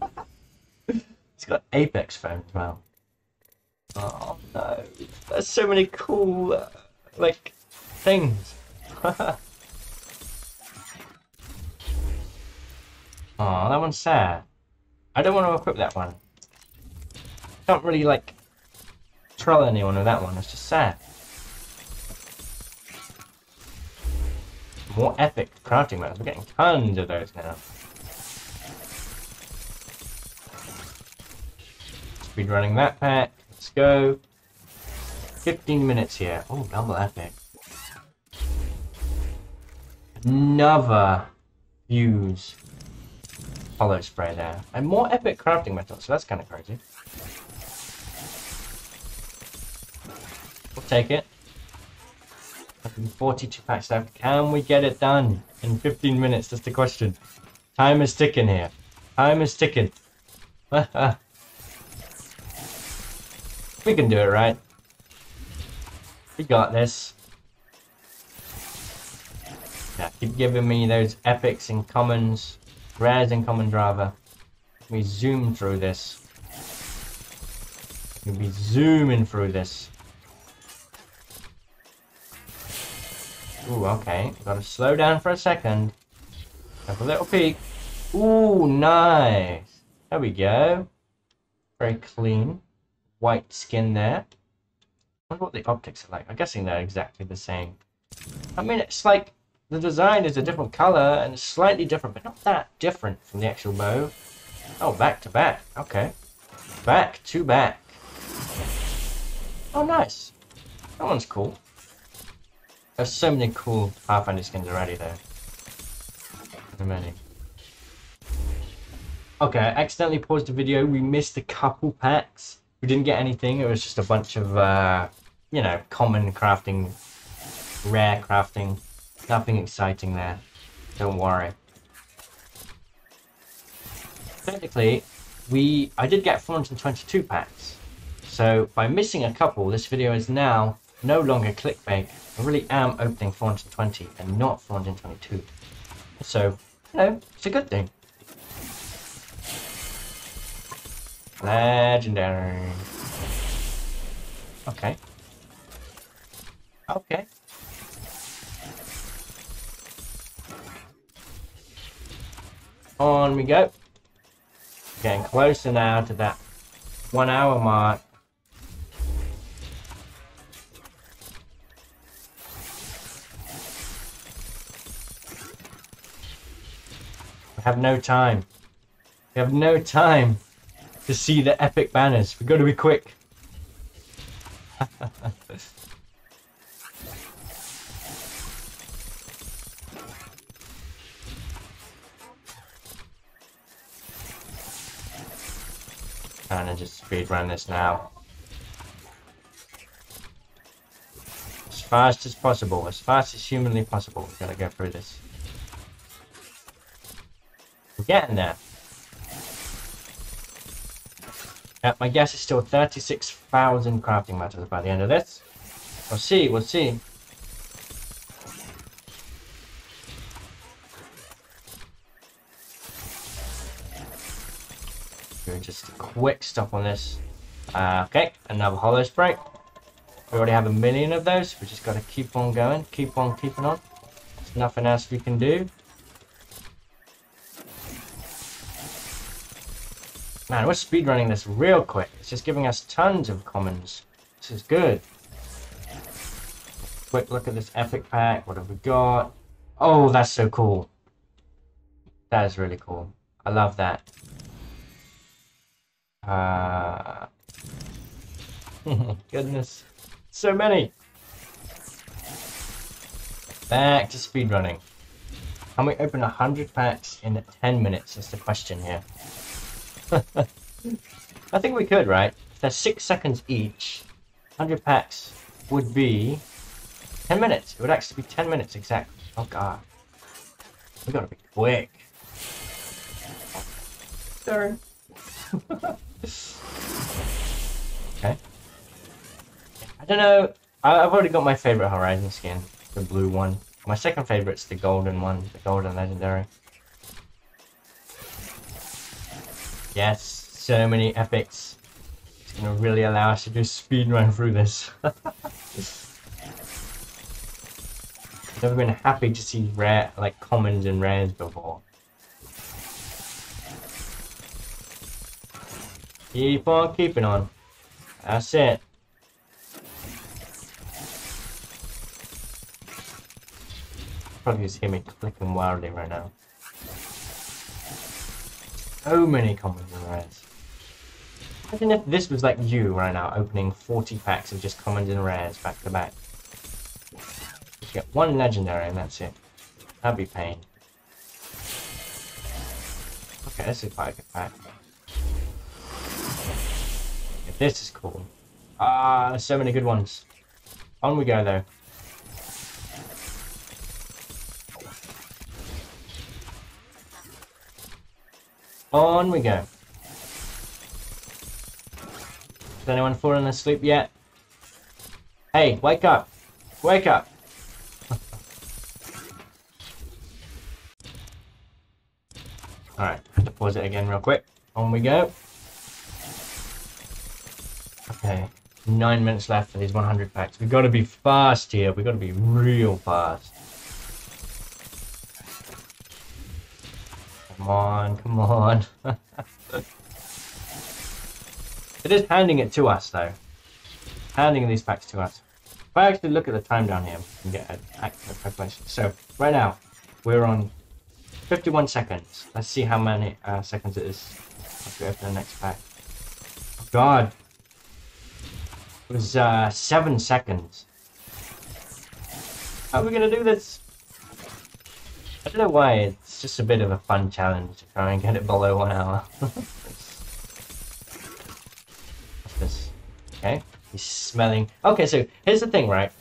it's got Apex phone as well. Oh no, there's so many cool, uh, like, things. oh, that one's sad. I don't want to equip that one. Can't really, like, troll anyone with that one. It's just sad. More epic crafting modes. We're getting tons of those now. Speed running that pack. Let's go. 15 minutes here. Oh, double epic. Another fuse holo spray there. Uh, and more epic crafting metals, so that's kind of crazy. We'll take it. 42 packs left. Can we get it done in 15 minutes? That's the question. Time is ticking here. Time is ticking. we can do it, right? We got this. Yeah, keep giving me those epics and commons, rares and commons rather. We zoom through this. We'll be zooming through this. Ooh, okay. Gotta slow down for a second. Have a little peek. Ooh, nice. There we go. Very clean. White skin there. I wonder what the optics are like. I'm guessing they're exactly the same. I mean, it's like the design is a different color and slightly different, but not that different from the actual bow. Oh, back to back. Okay. Back to back. Oh, nice. That one's cool. There's so many cool Pathfinder skins already though. So many. Okay, I accidentally paused the video. We missed a couple packs. We didn't get anything. It was just a bunch of, uh, you know, common crafting, rare crafting. Nothing exciting there. Don't worry. Technically, we I did get 422 packs. So by missing a couple, this video is now no longer clickbait. I really am opening 420 and not 422. So, you know, it's a good thing. Legendary. Okay. Okay. On we go. Getting closer now to that one hour mark. We have no time. We have no time to see the epic banners. We've got to be quick. Trying to just speed run this now. As fast as possible, as fast as humanly possible. We've got to go through this. We're getting there. Yep, my guess is still 36,000 crafting metals by the end of this. We'll see, we'll see. Just a quick stop on this. Uh, okay, another holo spray. We already have a million of those. We just got to keep on going, keep on keeping on. There's nothing else we can do. Man, we're speedrunning this real quick. It's just giving us tons of commons. This is good. Quick look at this epic pack. What have we got? Oh, that's so cool. That is really cool. I love that. Uh... Goodness. So many. Back to speedrunning. Can we open 100 packs in 10 minutes? That's the question here. I think we could, right? If they're six seconds each, 100 packs would be 10 minutes. It would actually be 10 minutes exactly. Oh god. We gotta be quick. Sorry. okay. I don't know. I, I've already got my favorite Horizon skin, the blue one. My second favorite's the golden one, the golden legendary. Yes, so many epics. It's gonna really allow us to just speed run through this. I've never been happy to see rare, like commons and rares before. Keep on keeping on. That's it. Probably just hear me clicking wildly right now. So many commons and rares. Imagine if this was like you right now, opening 40 packs of just commons and rares back to back. You get one legendary and that's it. That'd be pain. Okay, this is quite a good pack. This is cool. Ah, so many good ones. On we go, though. On we go. Has anyone fallen asleep yet? Hey, wake up! Wake up! Alright, pause it again real quick. On we go. Okay, nine minutes left for these 100 packs. We've got to be fast here. We've got to be real fast. Come on, come on. it is handing it to us, though. Handing these packs to us. If I actually look at the time down here, we can get an accurate calculation. So, right now, we're on 51 seconds. Let's see how many uh, seconds it is. Let's go to the next pack. Oh, God, it was uh, seven seconds. How are we gonna do this? I don't know why, it's just a bit of a fun challenge to try and get it below one hour. This? Okay, he's smelling. Okay, so here's the thing, right?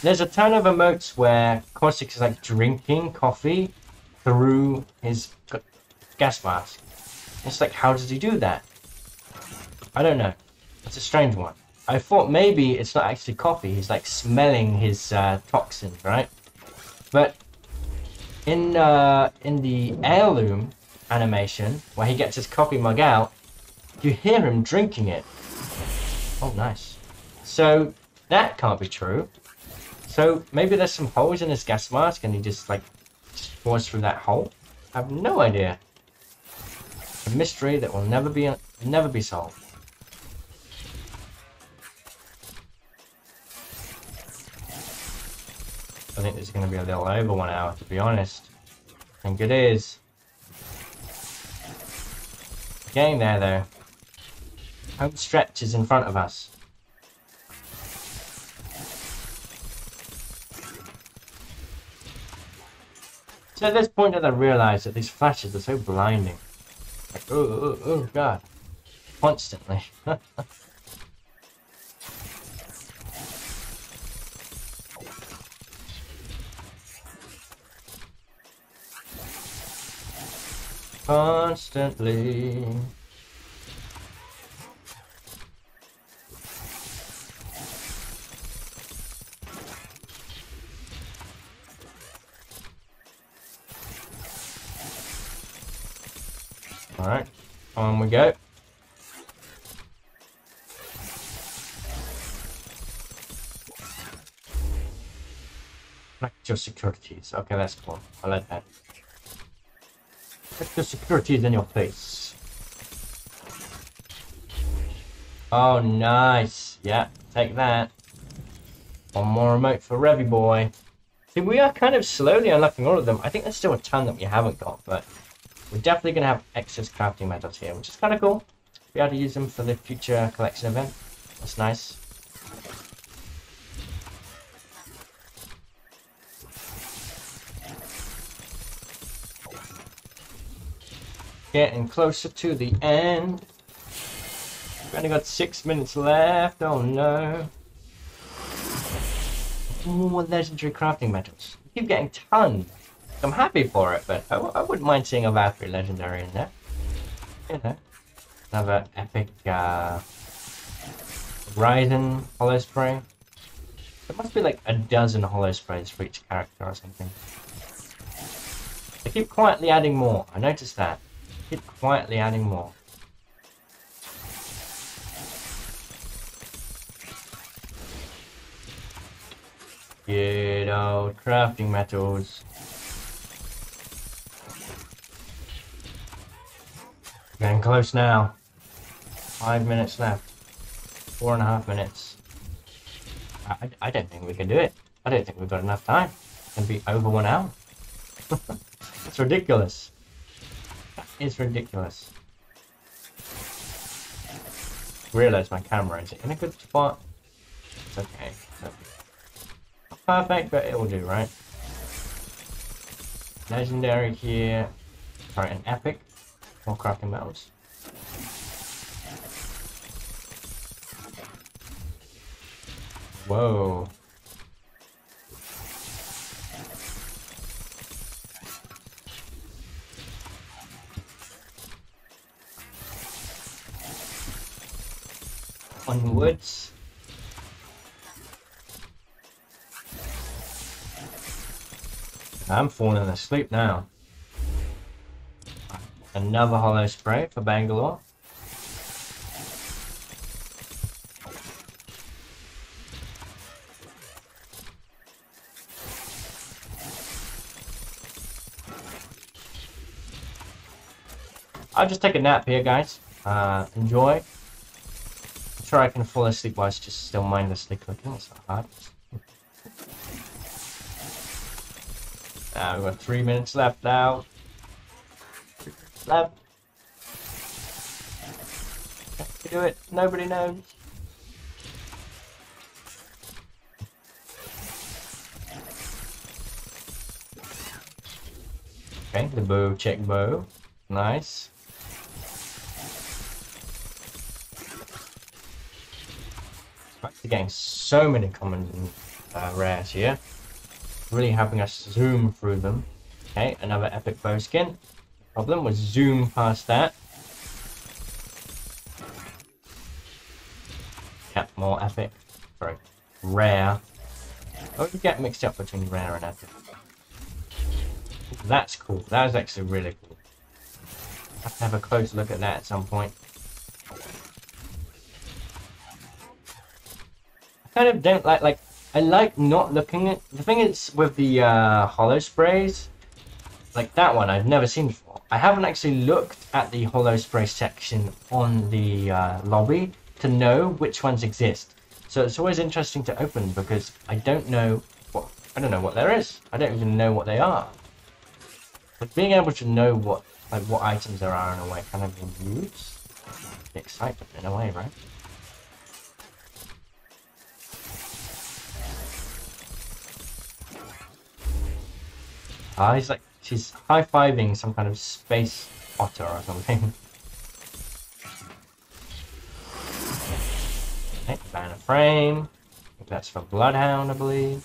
There's a ton of emotes where Caustic is like drinking coffee through his gas mask. It's like, how does he do that? I don't know. It's a strange one. I thought maybe it's not actually coffee. He's like smelling his uh, toxins, right? But in uh, in the heirloom animation where he gets his coffee mug out, you hear him drinking it. Oh, nice. So that can't be true. So maybe there's some holes in his gas mask and he just like pours through that hole. I have no idea. A mystery that will never be never be solved. I think is going to be a little over one hour, to be honest. I think it is. Getting there, though. Home stretch is in front of us. So at this point did I realise that these flashes are so blinding. Like, oh, oh, oh, oh God. Constantly. constantly. Alright, on we go. Practice your securities. Okay, that's cool. I like that. The security is in your face. Oh, nice. Yeah, take that. One more remote for Revy Boy. See, we are kind of slowly unlocking all of them. I think there's still a ton that we haven't got, but we're definitely going to have excess crafting metals here, which is kind of cool. Be able to use them for the future collection event. That's nice. Getting closer to the end. We've only got six minutes left. Oh no. More legendary crafting metals. We keep getting tons. I'm happy for it, but I, I wouldn't mind seeing a Valkyrie legendary in there. You know. Another epic uh, Horizon Holo Spray. There must be like a dozen Holo Sprays for each character or something. They keep quietly adding more. I noticed that. Keep quietly adding more. Good old crafting metals. Getting close now. Five minutes left. Four and a half minutes. I, I don't think we can do it. I don't think we've got enough time. It's going to be over one hour. it's ridiculous. It's ridiculous. Realize my camera is it in a good spot. It's okay. Perfect, but it will do, right? Legendary here. Sorry, an epic. More crafting metals. Whoa. Onwards. I'm falling asleep now. Another holo spray for Bangalore. I'll just take a nap here, guys. Uh, enjoy. Sure I can fall asleep while it's just still mindlessly clicking. It's not hard. Uh, we've got three minutes left now. Left. Can do it. Nobody knows. Okay, the bow, check bow. Nice. Actually getting so many common uh, rares here. Really helping us zoom through them. Okay, another epic bow skin. Problem was zoom past that. Yeah, more epic. Sorry, rare. I would get mixed up between rare and epic. That's cool. That is actually really cool. Have to have a close look at that at some point. Kind of don't like, like, I like not looking at, the thing is with the uh, holo sprays, like that one I've never seen before. I haven't actually looked at the holo spray section on the uh, lobby to know which ones exist. So it's always interesting to open because I don't know what, I don't know what there is. I don't even know what they are. But being able to know what like what items there are in a way kind of removes the excitement in a way, right? Ah, he's like she's high-fiving some kind of space otter or something. okay, banner frame. That's for Bloodhound, I believe.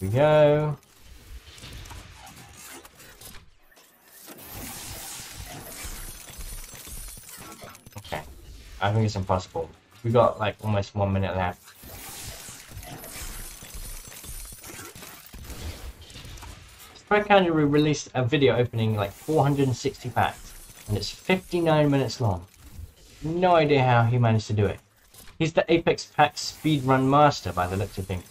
We go. Okay. I think it's impossible. We got like almost one minute left. Candy released a video opening like 460 packs, and it's 59 minutes long. No idea how he managed to do it. He's the Apex Pack speedrun master by the looks of things.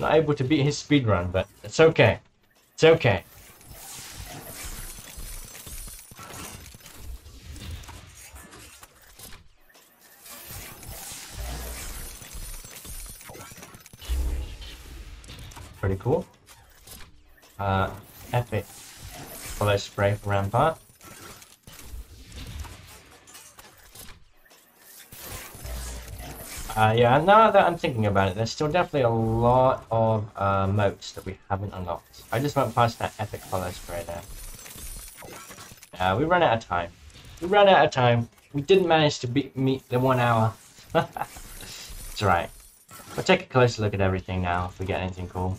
Not able to beat his speedrun, but it's okay. It's okay. Pretty cool. Uh, epic holo spray for Rampart. Uh, yeah, now that I'm thinking about it, there's still definitely a lot of uh, moats that we haven't unlocked. I just went past that epic holo spray there. Uh, we ran out of time. We ran out of time. We didn't manage to meet the one hour. it's right. We'll take a closer look at everything now if we get anything cool.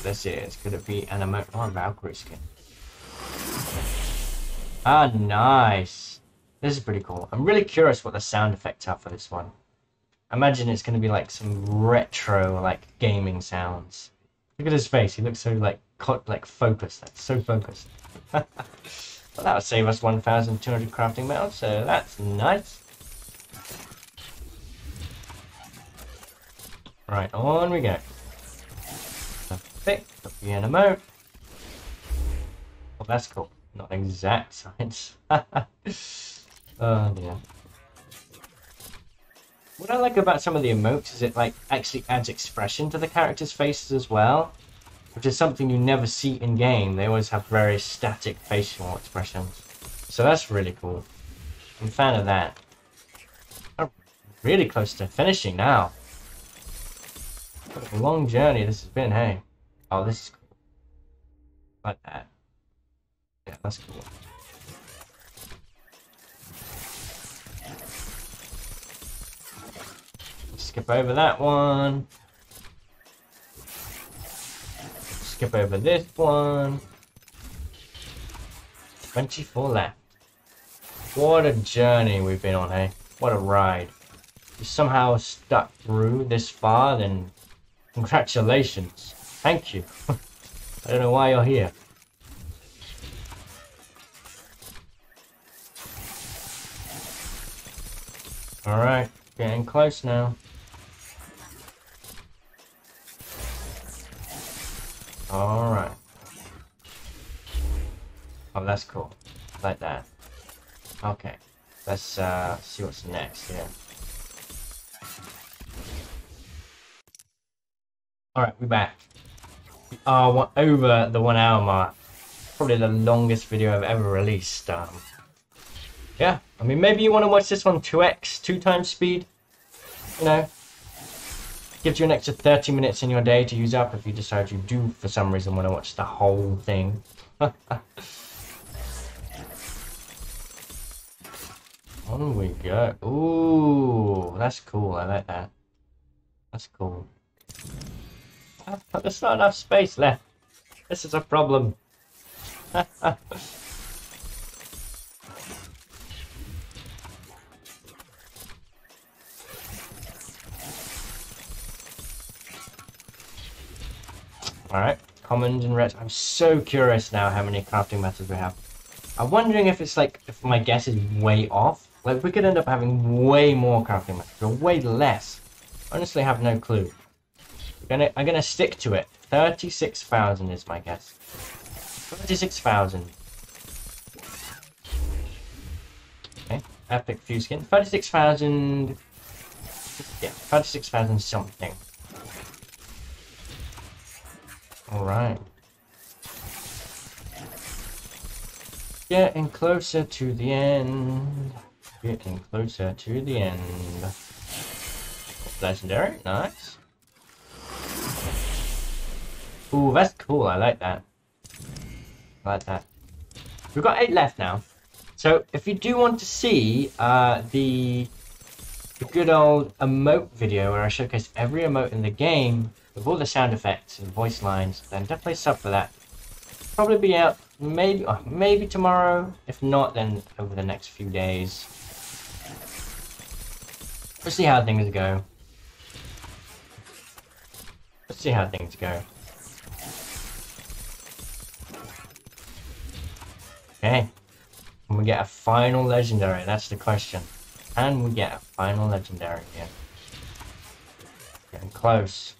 What this is. Could it be an emote? Oh, Valkyrie skin. Ah, nice. This is pretty cool. I'm really curious what the sound effects are for this one. I imagine it's going to be like some retro, like gaming sounds. Look at his face. He looks so like like focused. That's so focused. well, that would save us 1,200 crafting metals, so that's nice. Right, on we go. Pick up the emote. Well, that's cool. Not exact science. oh dear. What I like about some of the emotes is it like actually adds expression to the characters' faces as well, which is something you never see in game. They always have very static facial expressions, so that's really cool. I'm a fan of that. I'm really close to finishing now. What a long journey this has been, hey. Oh, this is cool. Like that. Yeah, that's cool. Skip over that one. Skip over this one. 24 left. What a journey we've been on, hey? What a ride. If you somehow stuck through this far, then congratulations. Thank you. I don't know why you're here. Alright, getting close now. Alright. Oh, that's cool. Like that. Okay. Let's uh, see what's next here. Alright, we're back. Are over the one hour mark. Probably the longest video I've ever released. Um, yeah, I mean, maybe you want to watch this on 2x, 2 times speed. You know, Gives you an extra 30 minutes in your day to use up if you decide you do, for some reason, want to watch the whole thing. On we go. Ooh, that's cool. I like that. That's cool. There's not enough space left. This is a problem. Alright, commons and reds. I'm so curious now how many crafting methods we have. I'm wondering if it's like, if my guess is way off. Like, we could end up having way more crafting methods, or way less. Honestly, have no clue. Gonna, I'm gonna stick to it. 36,000 is my guess. 36,000. Okay, epic fuse skin. 36,000... Yeah, 36,000 something. Alright. Getting closer to the end. Getting closer to the end. Legendary, nice. Ooh, that's cool, I like that. I like that. We've got eight left now. So, if you do want to see uh, the, the good old emote video where I showcase every emote in the game, with all the sound effects and voice lines, then definitely sub for that. Probably be out maybe oh, maybe tomorrow. If not, then over the next few days. Let's see how things go. Let's see how things go. Okay. Can we get a final legendary? That's the question. Can we get a final legendary here? Getting close.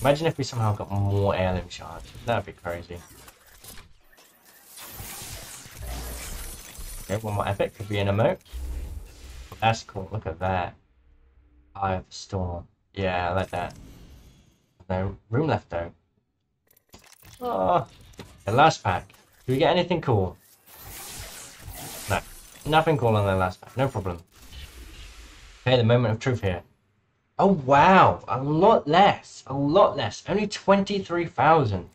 Imagine if we somehow got more heirloom shards. That'd be crazy. Okay, one more epic. Could be an emote. That's cool. Look at that. Eye of the Storm. Yeah, I like that. No room left though. Oh, the last pack. Do we get anything cool? No, nothing cool on the last pack. No problem. Okay, the moment of truth here. Oh wow, a lot less, a lot less. Only 23,000.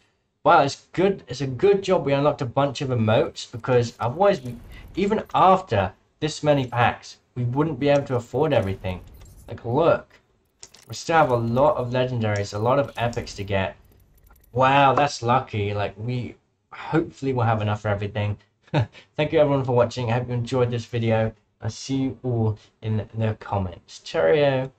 Wow, it's good. It's a good job we unlocked a bunch of emotes because otherwise, we, even after this many packs, we wouldn't be able to afford everything. Like, look. We still have a lot of legendaries, a lot of epics to get. Wow, that's lucky. Like, we hopefully we'll have enough for everything. Thank you everyone for watching. I hope you enjoyed this video. I'll see you all in the comments. Cheerio!